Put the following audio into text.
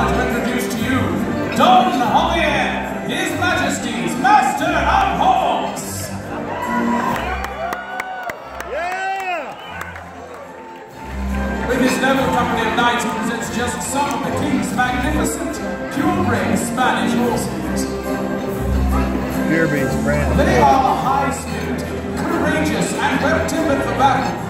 honor to introduce to you Don Javier, His Majesty's Master of Horse. With his noble company of knights, he presents just some of the king's magnificent, purebred Spanish horses. Beer brand. They are high-spirited, courageous, and well-timbered for battle.